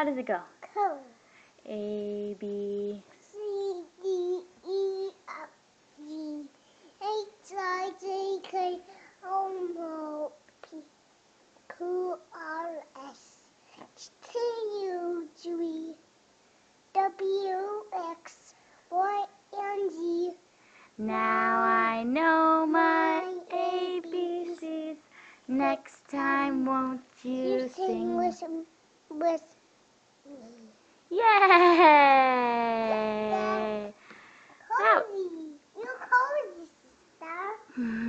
How does it go? Color. A, B. C, D, E, F, G, H, I, J, K, L, M, O, P, Q, R, S, T, U, G, W, X, Y, and Z. Now I know my ABCs. Next time, won't you, You sing with, with